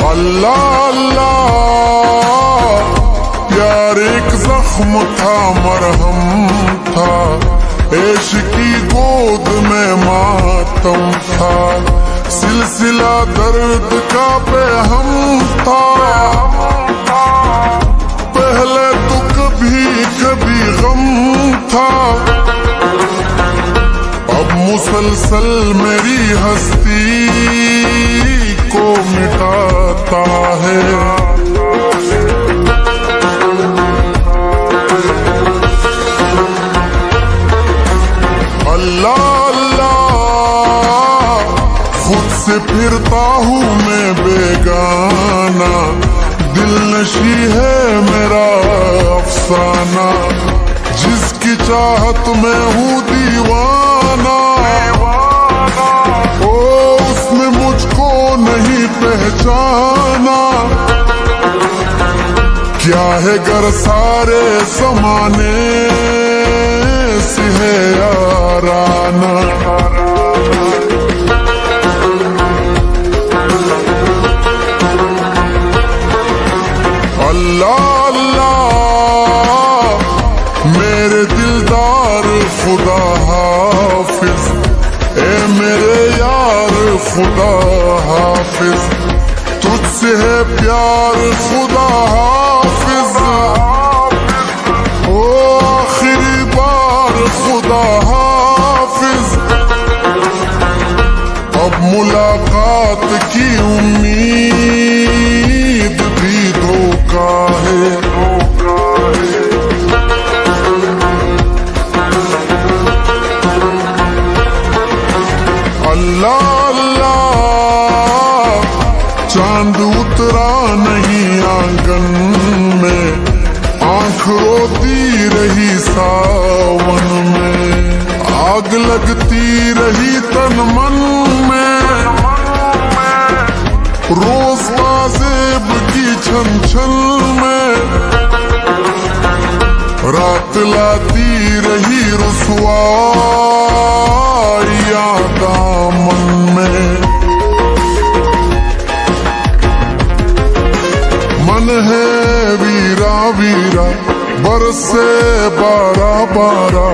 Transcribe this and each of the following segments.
اللہ اللہ پیار ایک زخم تھا، مرہم تھا، عشق کی گود میں ماتم تھا، سلسلہ درد کا بے ہم تھا۔ پہلے تو کبھی کبھی غم تھا۔ اب مسلسل میری ہستی مٹاتا ہے اللہ۔ اللہ خود سے پھرتا ہوں میں بیگانا دل نشی ہے میرا افسانہ۔ جس کی چاہت میں ہوں دیوانہ۔ او، اس نے مجھ کو نہیں پہچانا۔ کیا ہے گر سارے زمانے سے ہے یارانہ اللہ اللہ، میرے دلدار خدا حافظ، اے میرے یار خدا حافظ، تجھ سے ہے پیار خدا حافظ۔ ملاقات کی امید بھی دھوکا ہے۔ اللہ اللہ چاند اترا نہیں آنگن میں، آنکھ روتی رہی ساون میں۔ آگ لگتی رہی تن من میں روز بازیب کی چھن میں رات لاتی رہی رسوائی دامن میں۔ من ہے ویرا ویرا برسے بارہ بارہ۔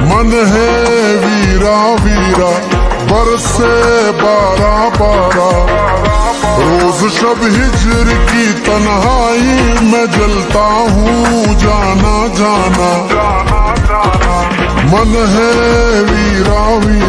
من ہے ویرا ویرا برسے بارہ بارہ۔ روز شب ہجر کی تنہائی میں جلتا ہوں، جانا جانا۔ من ہے ویرا ویرا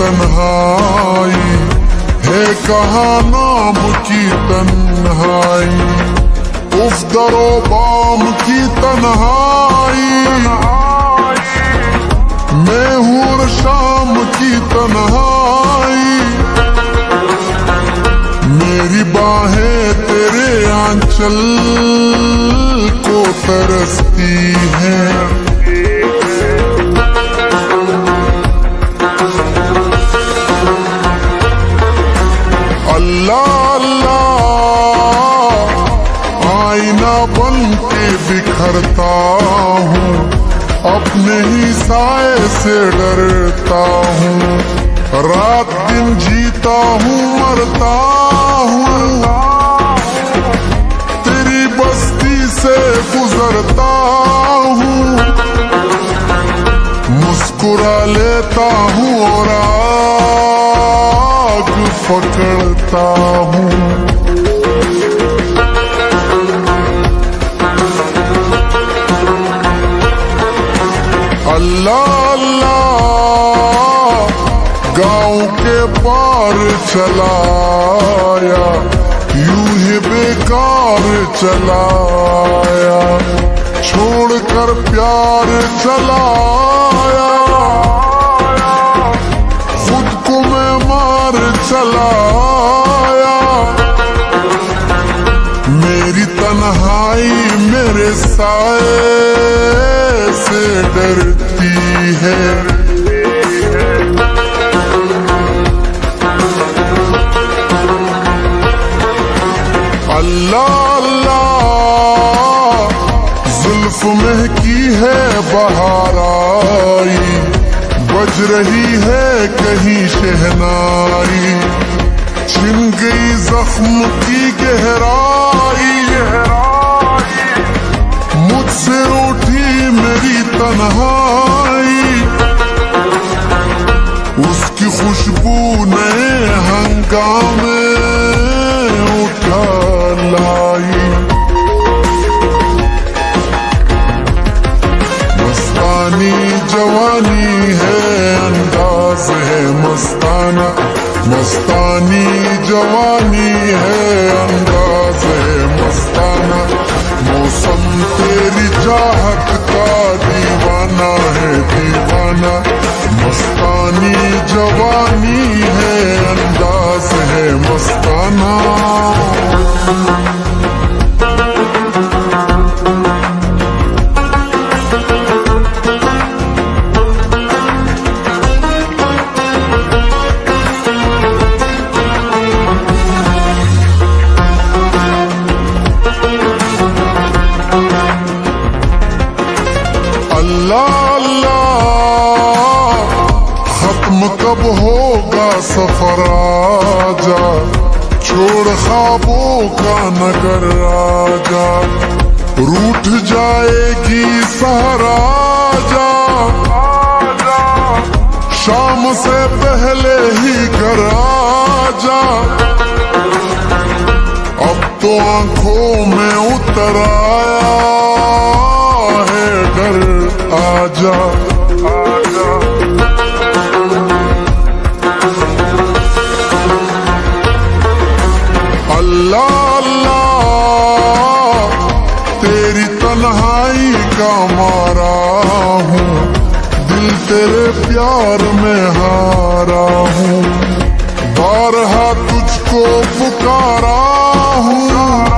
تنہائی ہے کہاں نام کی تنہائی اف در و بام کی تنہائی میں ہوں شام کی تنہائی میری باہیں تیرے آنچل کو ترستی ہیں سائے سے ڈرتا ہوں۔ رات دن جیتا ہوں، مرتا ہوں۔ تیری بستی سے گزرتا ہوں۔ مسکرا لیتا ہوں اور پکڑتا ہوں۔ پار چلایا، یوں ہی بیکار چلایا، چھوڑ کر پیار چلایا۔ خود کو میں مار چلایا۔ میری تنہائی میرے سائے سے ڈرتی شہنائی چھن گئی زخم کی گہرائی مجھ سے اٹھی میری تنہائی۔ اس کی خوشبو نئے ہنگامے اٹھا لائی۔ دیوانہ ہے دیوانہ مستانی جوانی ہے انداز ہے مستانہ۔ کا نگر راجا روٹ جائے گی سہرا جا شام سے پہلے ہی گھر آجا اب تو آنکھوں میں اتر آیا ہے ڈر آجا تنہائی کا مارا ہوں، دل تیرے پیار میں ہارا ہوں۔ بارہا تجھ کو پکارا ہوں۔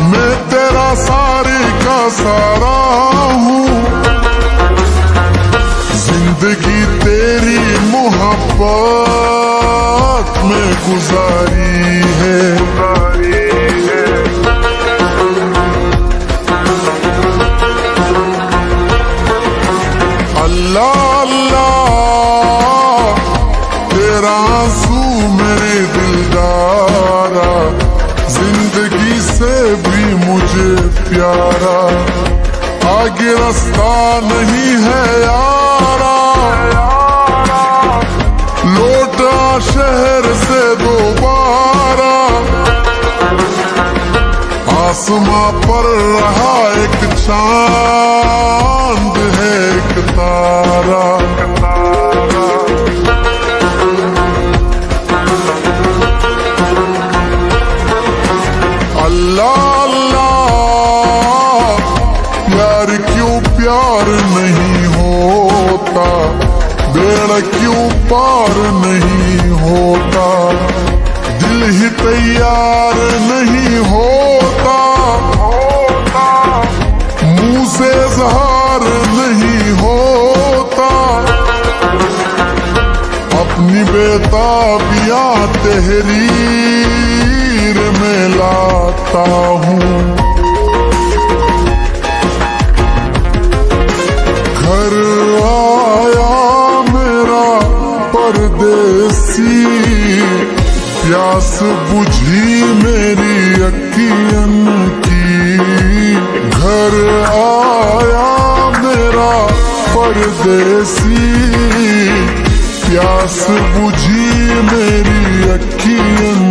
میں تیرا ساری کا سارا ہوں۔ زندگی تیری محبت میں گزاری ہے۔ آگے نہیں ہے یارا۔ لوٹا شہر سے دوبارہ۔ آسماں پر رہا ایک چاند بیتابیاں تحریر میں لاتا ہوں۔ گھر آیا میرا پردیسی، پیاس بجھی میری اکین کی۔ گھر آیا میرا پردیسی پیاس بجھی میری اکھین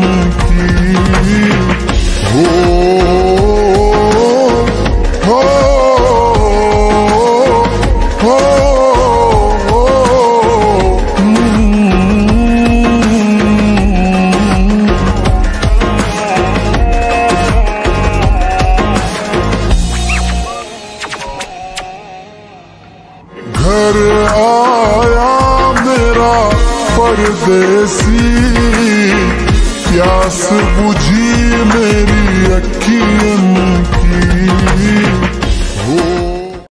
پردیسی پیاس بجھی میری اکھین